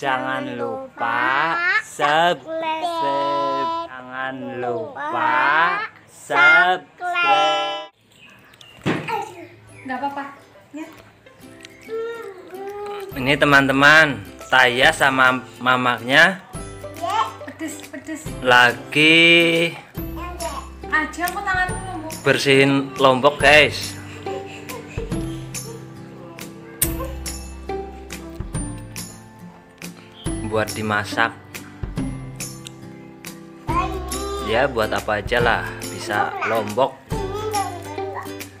Jangan lupa subscribe. Jangan lupa subscribe. Nggak apa-apa. Ya. Ini teman-teman, saya sama mamanya Pedes, pedes. lagi Aja tanganmu bersihin lombok, guys. Buat dimasak. Ya, buat apa aja lah. Bisa lombok.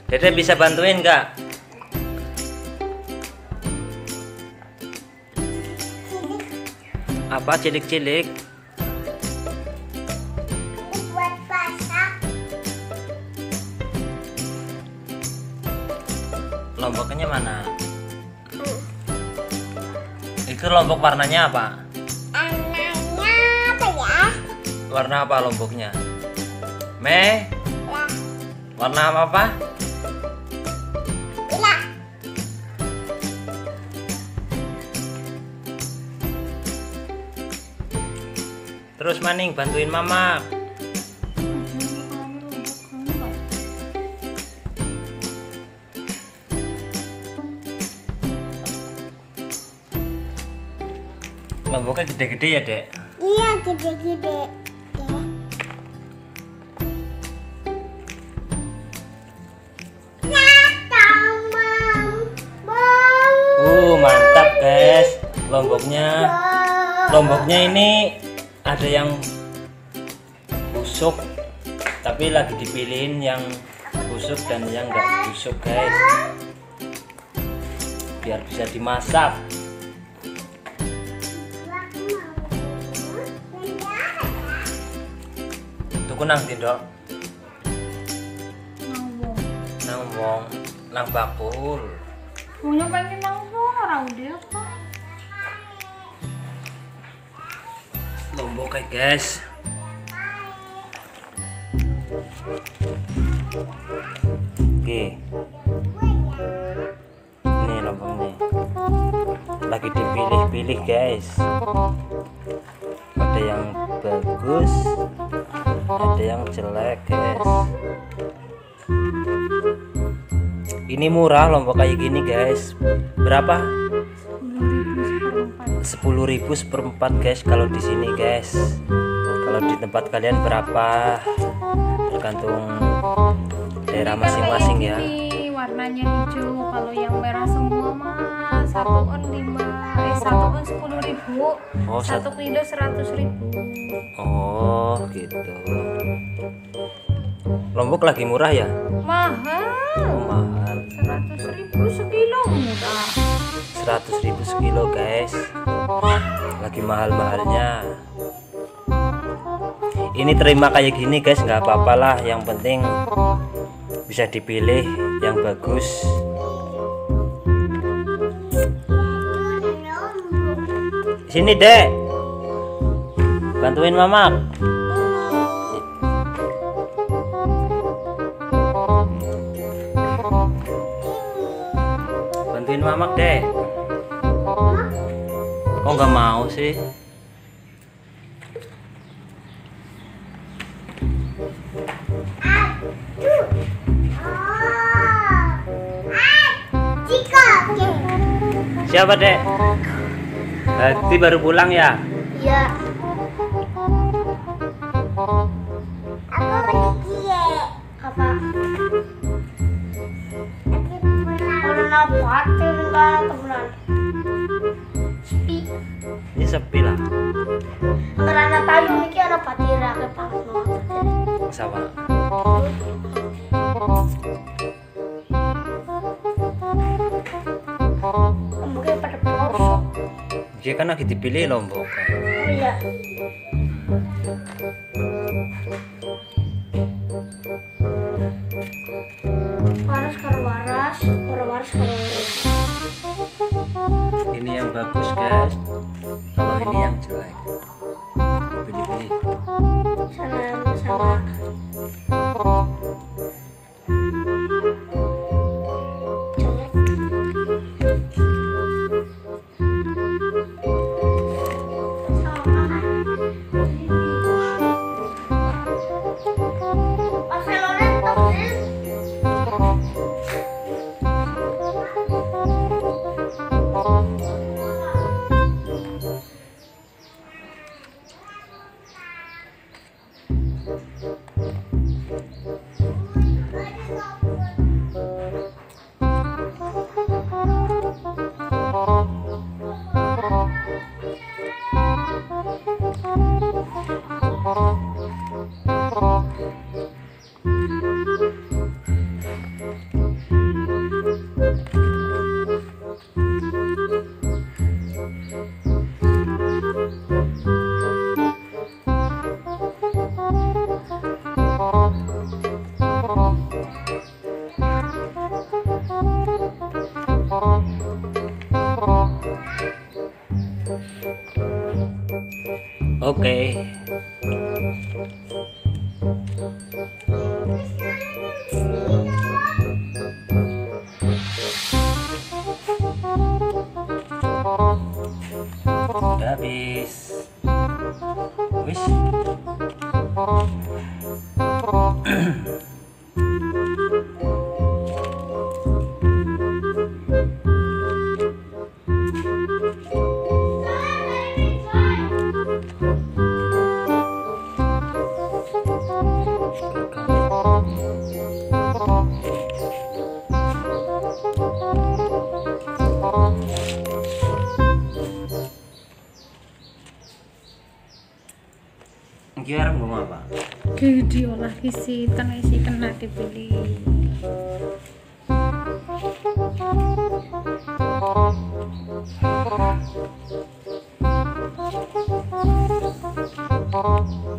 Dede bisa bantuin nggak? Apa cilik-cilik? buat masak Lomboknya mana? Itu lombok warnanya apa? Anaknya apa ya Warna apa lomboknya? Me? lah Warna apa? apa? Terus maning bantuin mama. Lomboknya gede-gede ya, Dek? iya gede-gede. Bang. Uh, mantap, guys. Lomboknya. Lomboknya ini ada yang busuk, tapi lagi dipilihin yang busuk dan yang nggak busuk, guys. Biar bisa dimasak. Tuku nang ndi, Dok? Ngawong. Nang wong nang bakul. Maunya pengen ngawong orang udah apa? Lombok kayak guys. Oke. Ini lomboknya. Lagi dipilih-pilih guys. Ada yang bagus, ada yang jelek guys. Ini murah lombok kayak gini guys. Berapa? 10.000 seperempat. 10.000 seperempat guys kalau di sini guys kalau di tempat kalian berapa tergantung daerah masing-masing ya warnanya hijau. Kalau yang merah semua mah satu on lima, satu on sepuluh ribu, Oh, satu sat- kilo seratus ribu. oh gitu. Lombok lagi murah ya? Mahal. oh mahal. Seratus ribu sekilo murah. 100.000 sekilo guys. Lagi mahal-mahalnya. Ini terima kayak gini guys. Nggak apa-apa lah. Yang penting bisa dipilih yang bagus sini dek. Bantuin mama. Bantuin mama dek. Kok nggak mau sih? Siapa dek Berarti baru pulang ya Ya. Aku pergi. Apa? Temenan. Sepi. ini sepi lah Karena mikir ada patira ke pangno. sama dia kan lagi dipilih lombok iya. Waras karo waras, karo waras waras. ini yang bagus guys Oke. Iki arep ngomong apa? diolah isi tengah isi kena dipilih kok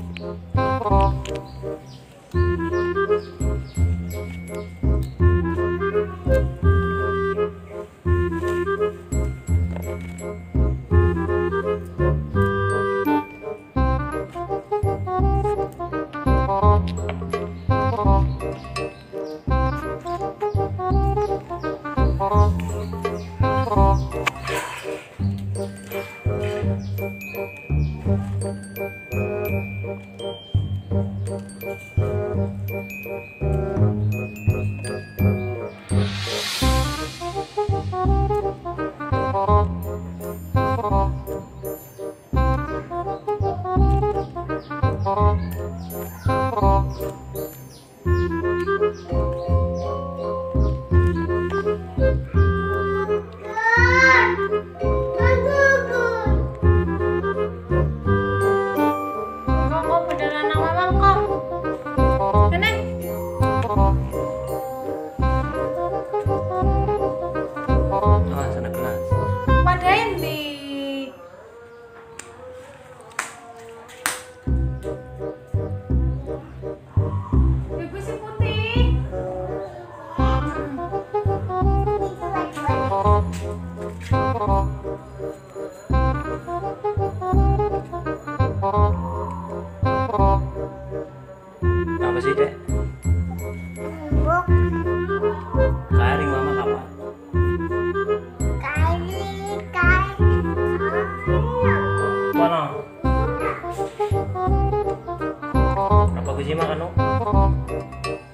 Kusi makan no?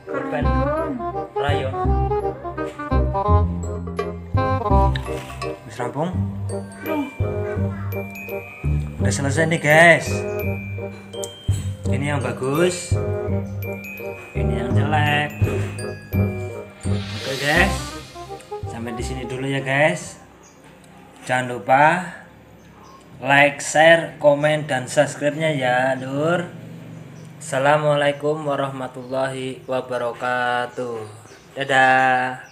Korban rayon. Wis rampung? Udah selesai nih guys. Ini yang bagus. Ini yang jelek. Oke guys. Sampai di sini dulu ya guys. Jangan lupa like, share, komen, dan subscribe-nya ya, Nur. Assalamualaikum warahmatullahi wabarakatuh. Dadah.